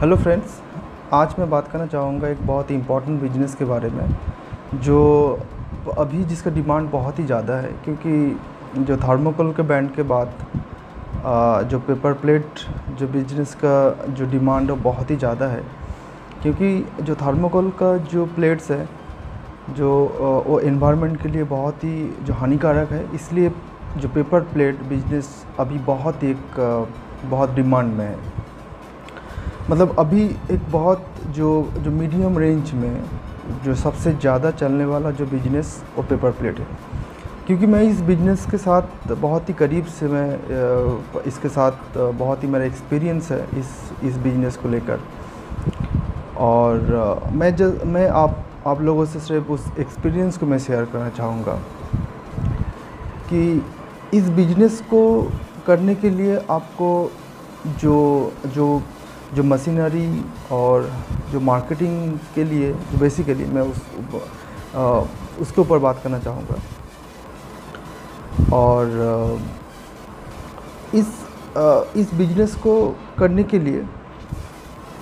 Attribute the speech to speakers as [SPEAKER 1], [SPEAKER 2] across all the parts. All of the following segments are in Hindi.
[SPEAKER 1] हेलो फ्रेंड्स आज मैं बात करना चाहूँगा एक बहुत ही इम्पोर्टेंट बिज़नेस के बारे में, जो अभी जिसका डिमांड बहुत ही ज़्यादा है, क्योंकि जो थर्मोकोल के बैंड के बाद जो पेपर प्लेट जो बिज़नेस का जो डिमांड है बहुत ही ज़्यादा है। क्योंकि जो थर्मोकोल का जो प्लेट्स है, जो वो इन्वायरमेंट के लिए बहुत ही जो हानिकारक है, इसलिए जो पेपर प्लेट बिज़नेस अभी बहुत एक बहुत डिमांड में है। मतलब अभी एक बहुत जो जो मीडियम रेंज में जो सबसे ज़्यादा चलने वाला जो बिज़नेस वो पेपर प्लेट है। क्योंकि मैं इस बिज़नेस के साथ बहुत ही करीब से मैं इसके साथ बहुत ही मेरा एक्सपीरियंस है इस इस बिज़नेस को लेकर। और मैं जब मैं आप आप लोगों से सिर्फ़ उस एक्सपीरियंस को मैं शेयर करना चाहूँगा कि इस बिज़नेस को करने के लिए आपको जो जो जो मशीनरी और जो मार्केटिंग के लिए जो बेसिकली मैं उस आ, उसके ऊपर बात करना चाहूँगा। और इस आ, इस बिज़नेस को करने के लिए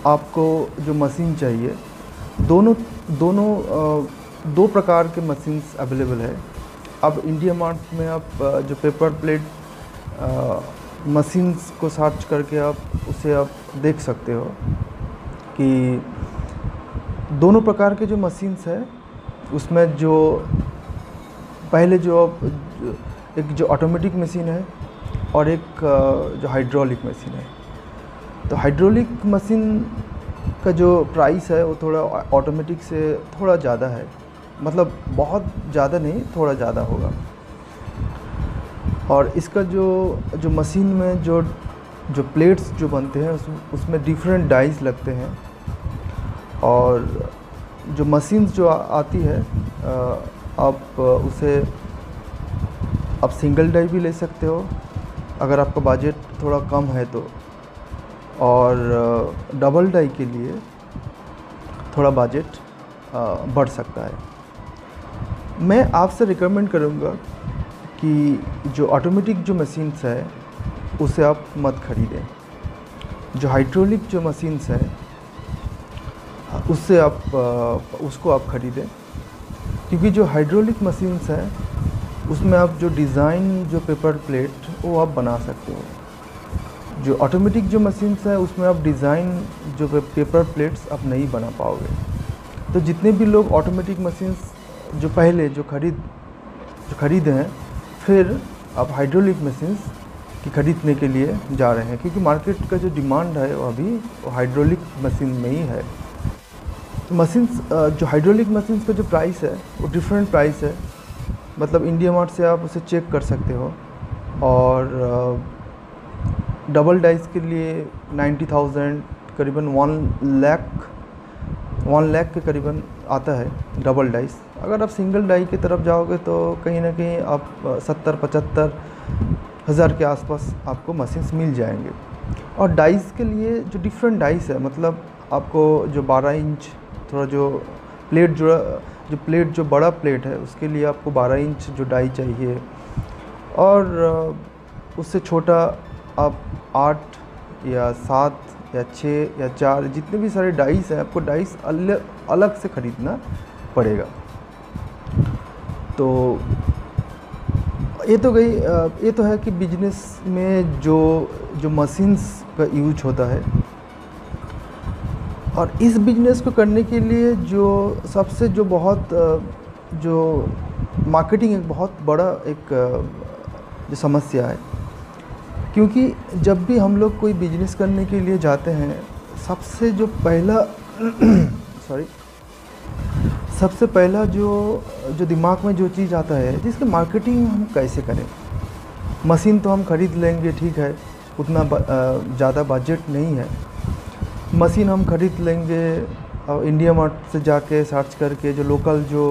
[SPEAKER 1] आपको जो मशीन चाहिए दोनों दोनों आ, दो प्रकार के मशीन्स अवेलेबल है। अब इंडिया मार्ट में आप जो पेपर प्लेट मशीन्स को सर्च करके आप उसे आप देख सकते हो कि दोनों प्रकार के जो मशीन्स है, उसमें जो पहले जो एक जो ऑटोमेटिक मशीन है और एक जो हाइड्रोलिक मशीन है। तो हाइड्रोलिक मशीन का जो प्राइस है, वो थोड़ा ऑटोमेटिक से थोड़ा ज़्यादा है। मतलब बहुत ज़्यादा नहीं, थोड़ा ज़्यादा होगा। और इसका जो जो मशीन में जो जो प्लेट्स जो बनते हैं उस, उसमें डिफरेंट डाइज लगते हैं। और जो मशीन जो आ, आती है आप उसे आप सिंगल डाई भी ले सकते हो अगर आपका बजट थोड़ा कम है तो। और डबल डाई के लिए थोड़ा बजट बढ़ सकता है। मैं आपसे रिकमेंड करूँगा कि जो ऑटोमेटिक जो मशीन्स है, उसे आप मत ख़रीदें। जो हाइड्रोलिक जो मशीन्स है, उससे आप उसको आप ख़रीदें। क्योंकि जो हाइड्रोलिक मशीन्स है, उसमें आप जो डिज़ाइन जो पेपर प्लेट वो आप बना सकते हो। जो ऑटोमेटिक जो मशीन्स है, उसमें आप डिज़ाइन जो पेपर प्लेट्स आप नहीं बना पाओगे। तो जितने भी लोग ऑटोमेटिक मशीन्स जो पहले जो खरीद, जो खरीदे हैं फिर आप हाइड्रोलिक मशीन्स की खरीदने के लिए जा रहे हैं, क्योंकि मार्केट का जो डिमांड है वो अभी हाइड्रोलिक मशीन में ही है। तो मशीन्स जो हाइड्रोलिक मशीन्स का जो प्राइस है, वो डिफरेंट प्राइस है। मतलब इंडिया मार्ट से आप उसे चेक कर सकते हो और डबल डाइस के लिए नाइन्टी थाउज़ेंड करीबन वन लैख वन लैख के करीबन आता है डबल डाइस अगर आप सिंगल डाई की तरफ़ जाओगे तो कहीं ना कहीं आप सत्तर, पचहत्तर, हज़ार के आसपास आपको मशीन्स मिल जाएँगे। और डाइस के लिए जो डिफरेंट डाइस है मतलब आपको जो 12 इंच थोड़ा जो प्लेट जो जो प्लेट जो बड़ा प्लेट है, उसके लिए आपको 12 इंच जो डाई चाहिए। और उससे छोटा आप आठ या सात या छः या चार, जितने भी सारे डाइस हैं, आपको डाइस अलग अलग से ख़रीदना पड़ेगा। तो ये तो गई ये तो है कि बिज़नेस में जो जो मशीन्स का यूज़ होता है, और इस बिज़नेस को करने के लिए जो सबसे जो बहुत जो मार्केटिंग एक बहुत बड़ा एक जो समस्या है क्योंकि जब भी हम लोग कोई बिज़नेस करने के लिए जाते हैं, सबसे जो पहला सॉरी सबसे पहला जो जो दिमाग में जो चीज़ आता है, जिसकी मार्केटिंग हम कैसे करें? मशीन तो हम ख़रीद लेंगे, ठीक है, उतना ज़्यादा बजट नहीं है। मशीन हम ख़रीद लेंगे, और इंडिया मार्ट से जाके सर्च करके, जो लोकल जो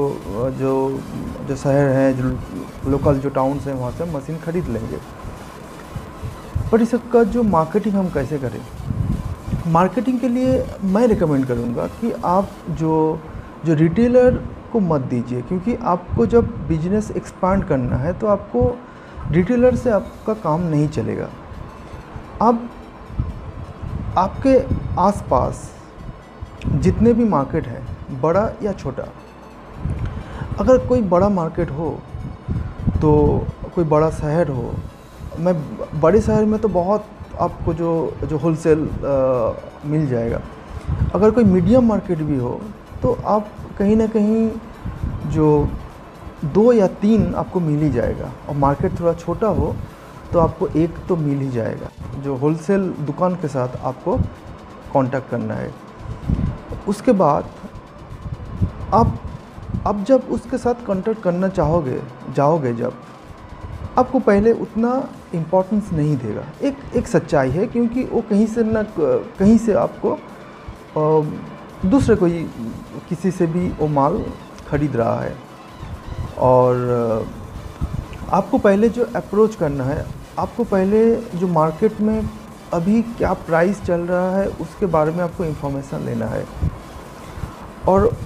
[SPEAKER 1] जो जो शहर हैं, जो लोकल जो टाउन्स हैं, वहाँ से मशीन ख़रीद लेंगे। पर इसका जो मार्केटिंग हम कैसे करें? मार्केटिंग के लिए मैं रिकमेंड करूँगा कि आप जो जो रिटेलर को मत दीजिए, क्योंकि आपको जब बिज़नेस एक्सपांड करना है तो आपको रिटेलर से आपका काम नहीं चलेगा। अब आपके आसपास जितने भी मार्केट हैं, बड़ा या छोटा, अगर कोई बड़ा मार्केट हो तो कोई बड़ा शहर हो मैं बड़े शहर में तो बहुत आपको जो जो होलसेल मिल जाएगा। अगर कोई मीडियम मार्केट भी हो तो आप कहीं ना कहीं जो दो या तीन आपको मिल ही जाएगा। और मार्केट थोड़ा छोटा हो तो आपको एक तो मिल ही जाएगा। जो होलसेल दुकान के साथ आपको कांटेक्ट करना है। उसके बाद आप अब जब उसके साथ कांटेक्ट करना चाहोगे, जाओगे जब आपको पहले उतना इम्पोर्टेंस नहीं देगा। एक एक सच्चाई है क्योंकि वो कहीं से ना, कहीं से आपको दूसरे कोई, किसी से भी वो माल खरीद रहा है। और, आपको पहले जो अप्रोच करना है, आपको पहले जो मार्केट में अभी क्या प्राइस चल रहा है, उसके बारे में आपको इन्फॉर्मेशन लेना है। और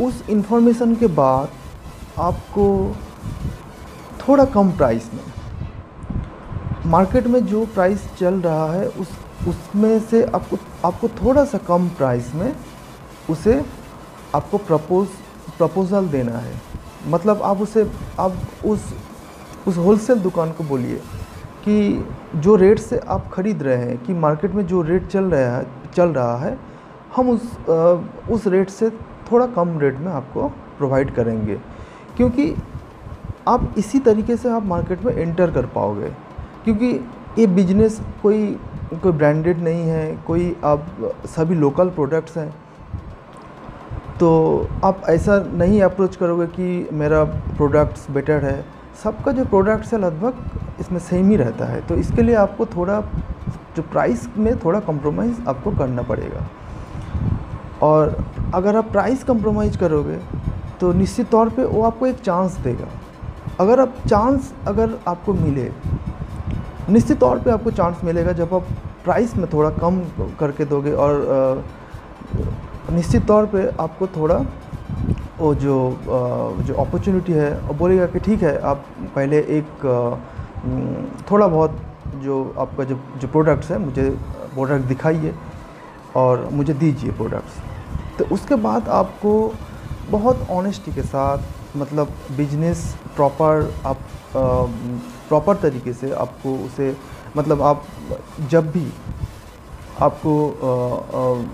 [SPEAKER 1] उस इन्फॉर्मेशन के बाद आपको थोड़ा कम प्राइस में। मार्केट में जो प्राइस चल रहा है उस उसमें से आपको आपको थोड़ा सा कम प्राइस में उसे आपको प्रपोज प्रपोज़ल देना है। मतलब आप उसे आप उस उस होलसेल दुकान को बोलिए कि जो रेट से आप ख़रीद रहे हैं कि मार्केट में जो रेट चल रहा है चल रहा है हम उस आ, उस रेट से थोड़ा कम रेट में आपको प्रोवाइड करेंगे। क्योंकि आप इसी तरीके से आप मार्केट में एंटर कर पाओगे। क्योंकि ये बिज़नेस कोई कोई ब्रांडेड नहीं है, कोई आप, सभी लोकल प्रोडक्ट्स हैं। तो आप ऐसा नहीं अप्रोच करोगे कि मेरा प्रोडक्ट्स बेटर है। सबका जो प्रोडक्ट्स है लगभग इसमें सेम ही रहता है। तो इसके लिए आपको थोड़ा, जो प्राइस में थोड़ा कम्प्रोमाइज़ आपको करना पड़ेगा। और अगर आप प्राइस कम्प्रोमाइज़ करोगे तो निश्चित तौर पे वो आपको एक चांस देगा। अगर आप चांस अगर आपको मिले, निश्चित तौर पे आपको चांस मिलेगा जब आप प्राइस में थोड़ा कम करके दोगे और निश्चित तौर पे आपको थोड़ा वो जो जो अपॉर्चुनिटी है और बोलेगा कि ठीक है, आप पहले एक थोड़ा बहुत जो आपका जो जो प्रोडक्ट्स है, मुझे प्रोडक्ट दिखाइए और मुझे दीजिए प्रोडक्ट्स तो उसके बाद आपको बहुत ऑनेस्टी के साथ मतलब बिज़नेस प्रॉपर आप प्रॉपर तरीके से आपको उसे मतलब आप जब भी आपको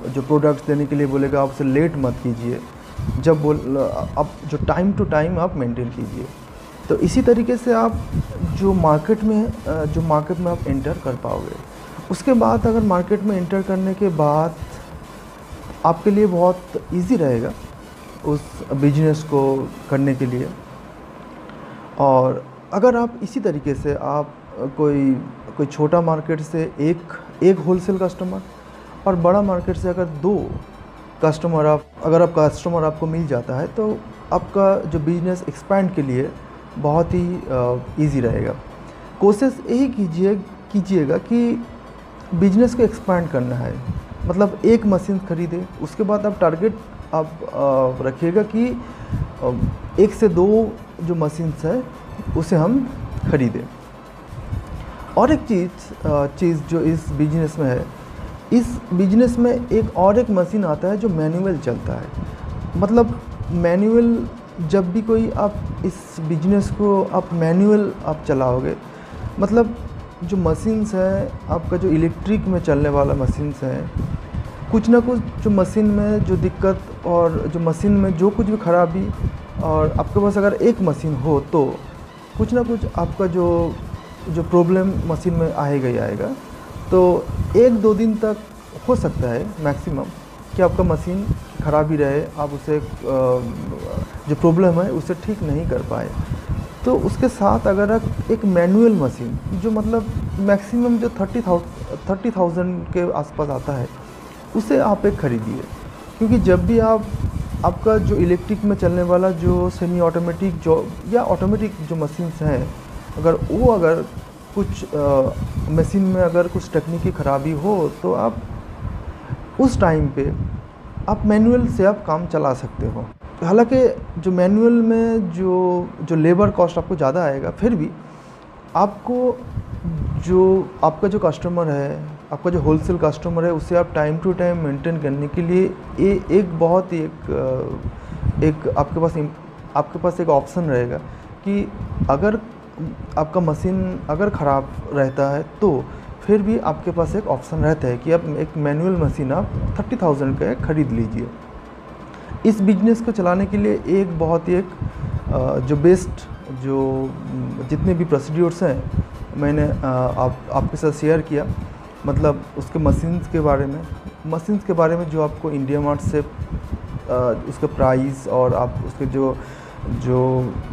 [SPEAKER 1] जो प्रोडक्ट्स देने के लिए बोलेगा, आप उसे लेट मत कीजिए। जब बोल, आप जो टाइम टू टाइम आप मेंटेन कीजिए। तो इसी तरीके से आप जो मार्केट में जो मार्केट में आप एंटर कर पाओगे। उसके बाद अगर मार्केट में एंटर करने के बाद आपके लिए बहुत इजी रहेगा। उस बिज़नेस को करने के लिए। और अगर आप इसी तरीके से आप कोई कोई छोटा मार्केट से एक एक होलसेल कस्टमर और बड़ा मार्केट से अगर दो कस्टमर आप, अगर आप कस्टमर आपको मिल जाता है तो आपका जो बिज़नेस एक्सपैंड के लिए बहुत ही इजी रहेगा। कोशिश यही कीजिए, कीजिएगा कि बिज़नेस को एक्सपैंड करना है। मतलब एक मशीन ख़रीदे, उसके बाद आप टारगेट आप रखिएगा कि एक से दो जो मशीन्स है, उसे हम ख़रीदें। और एक चीज़ चीज़ जो इस बिज़नेस में है, इस बिज़नेस में एक और एक मशीन आता है जो मैनुअल चलता है। मतलब मैनुअल जब भी कोई आप इस बिज़नेस को आप मैनुअल आप चलाओगे मतलब जो मशीन्स हैं, आपका जो इलेक्ट्रिक में चलने वाला मशीन्स हैं कुछ ना कुछ जो मशीन में जो दिक्कत और जो मशीन में जो कुछ भी खराबी और आपके पास अगर एक मशीन हो तो कुछ ना कुछ आपका जो जो प्रॉब्लम मशीन में आएगा ही आएगा। तो एक दो दिन तक हो सकता है मैक्सिमम कि आपका मशीन ख़राबी रहे, आप उसे जो प्रॉब्लम है उसे ठीक नहीं कर पाए। तो उसके साथ अगर आप एक मैनुअल मशीन जो मतलब मैक्सिमम जो थर्टी थाउज़ेंड थर्टी थाउज़ेंड के आसपास आता है उसे आप एक ख़रीदिए। क्योंकि जब भी आप, आपका जो इलेक्ट्रिक में चलने वाला जो सेमी ऑटोमेटिक जो या ऑटोमेटिक जो मशीन्स हैं, अगर वो अगर कुछ मशीन में अगर कुछ तकनीकी ख़राबी हो तो आप उस टाइम पे आप मैनुअल से आप काम चला सकते हो। हालाँकि जो मैनुअल में जो जो लेबर कॉस्ट आपको ज़्यादा आएगा, फिर भी आपको जो, आपका जो कस्टमर है आपका जो होलसेल कस्टमर है, उसे आप टाइम टू टाइम मेंटेन करने के लिए ये एक बहुत ही एक एक आपके पास आपके पास एक ऑप्शन रहेगा कि अगर आपका मशीन अगर ख़राब रहता है तो फिर भी आपके पास एक ऑप्शन रहता है कि आप एक मैनुअल मशीन आप थर्टी थाउज़ेंड का खरीद लीजिए। इस बिज़नेस को चलाने के लिए एक बहुत ही एक जो बेस्ट जो, जितने भी प्रोसीड्योर्स हैं, मैंने आप, आपके साथ शेयर किया। मतलब उसके मशीन्स के बारे में, मशीन्स के बारे में जो आपको इंडिया मार्ट से उसका प्राइस और आप उसके जो जो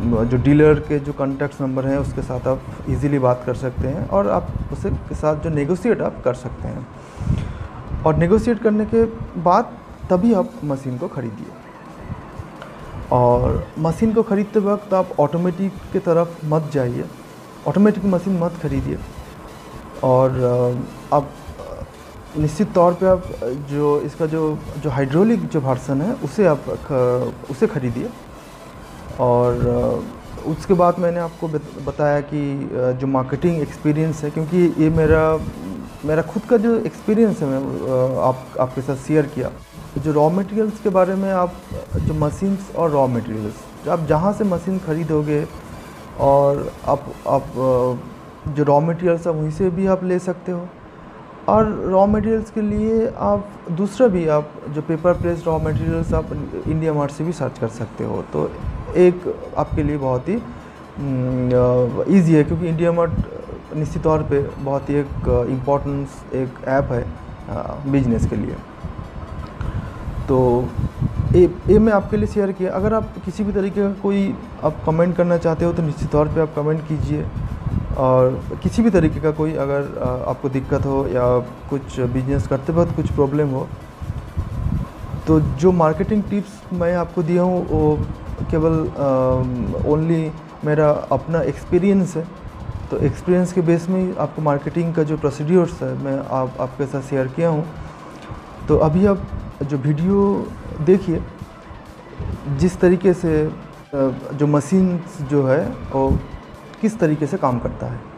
[SPEAKER 1] जो डीलर के जो कॉन्टैक्ट नंबर हैं, उसके साथ आप इजीली बात कर सकते हैं और आप उसके के साथ जो नेगोशिएट आप कर सकते हैं। और नेगोशिएट करने के बाद तभी आप मशीन को खरीदिए। और मशीन को ख़रीदते वक्त आप ऑटोमेटिक की तरफ़ मत जाइए। ऑटोमेटिक मशीन मत खरीदिए। और अ, आप निश्चित तौर पे आप जो इसका जो जो हाइड्रोलिक जो वर्सन है उसे आप उसे खरीदिए। और उसके बाद मैंने आपको बताया कि जो मार्केटिंग एक्सपीरियंस है क्योंकि ये मेरा मेरा खुद का जो एक्सपीरियंस है मैं आप आपके साथ शेयर किया। जो रॉ मटेरियल्स के बारे में आप जो मशीन्स और रॉ मटेरियल्स आप जहाँ से मशीन खरीदोगे और आप आप जो रॉ मटेरियल्स है वहीं से भी आप ले सकते हो। और रॉ मटेरियल्स के लिए आप दूसरा भी आप जो पेपर प्रेस रॉ मटेरियल्स आप इंडिया मार्ट से भी सर्च कर सकते हो। तो एक आपके लिए बहुत ही इजी है क्योंकि इंडिया मार्ट निश्चित तौर पे बहुत ही एक इम्पोर्टेंस एक ऐप है बिज़नेस के लिए। तो ये ये मैं आपके लिए शेयर किया। अगर आप किसी भी तरीके का कोई आप कमेंट करना चाहते हो तो निश्चित तौर पे आप कमेंट कीजिए। और किसी भी तरीके का कोई अगर आपको दिक्कत हो या कुछ बिज़नेस करते वक्त कुछ प्रॉब्लम हो तो जो मार्केटिंग टिप्स मैं आपको दिया हूँ, वो केवल ओनली मेरा अपना एक्सपीरियंस है। तो एक्सपीरियंस के बेस में आपको मार्केटिंग का जो प्रोसीड्योर्स है, मैं आप, आपके साथ शेयर किया हूँ। तो अभी आप जो वीडियो देखिए, जिस तरीके से जो मशीन जो है, वो किस तरीके से काम करता है।